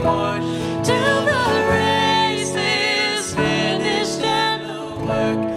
reborn till the race is finished and the work